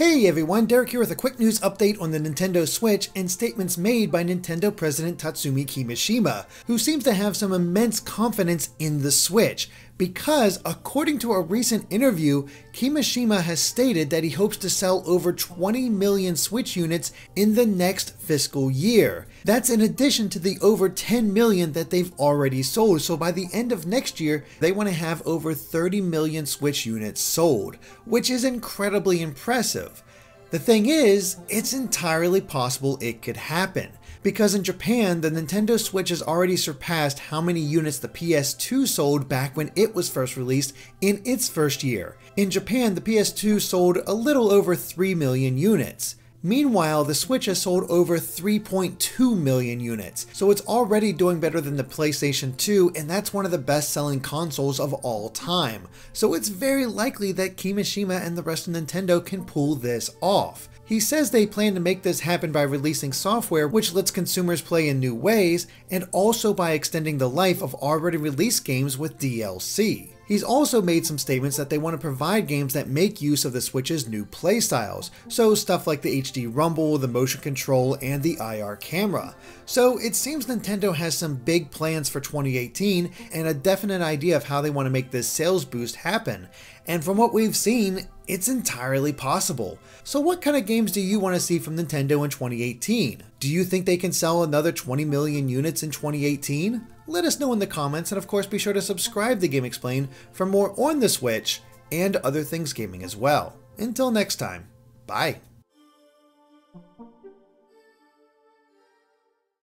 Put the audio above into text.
Hey everyone, Derek here with a quick news update on the Nintendo Switch and statements made by Nintendo President Tatsumi Kimishima, who seems to have some immense confidence in the Switch, because according to a recent interview, Kimishima has stated that he hopes to sell over 20 million Switch units in the next fiscal year. That's in addition to the over 10 million that they've already sold, so by the end of next year, they want to have over 30 million Switch units sold, which is incredibly impressive. The thing is, it's entirely possible it could happen, because in Japan, the Nintendo Switch has already surpassed how many units the PS2 sold back when it was first released in its first year. In Japan, the PS2 sold a little over 3 million units. Meanwhile, the Switch has sold over 3.2 million units, so it's already doing better than the PlayStation 2, and that's one of the best selling consoles of all time. So it's very likely that Kimishima and the rest of Nintendo can pull this off. He says they plan to make this happen by releasing software which lets consumers play in new ways, and also by extending the life of already released games with DLC. He's also made some statements that they want to provide games that make use of the Switch's new playstyles, so stuff like the HD Rumble, the motion control, and the IR camera. So it seems Nintendo has some big plans for 2018 and a definite idea of how they want to make this sales boost happen. And from what we've seen, it's entirely possible. So what kind of games do you want to see from Nintendo in 2018? Do you think they can sell another 20 million units in 2018? Let us know in the comments and of course be sure to subscribe to GameXplain for more on the Switch and other things gaming as well. Until next time, bye.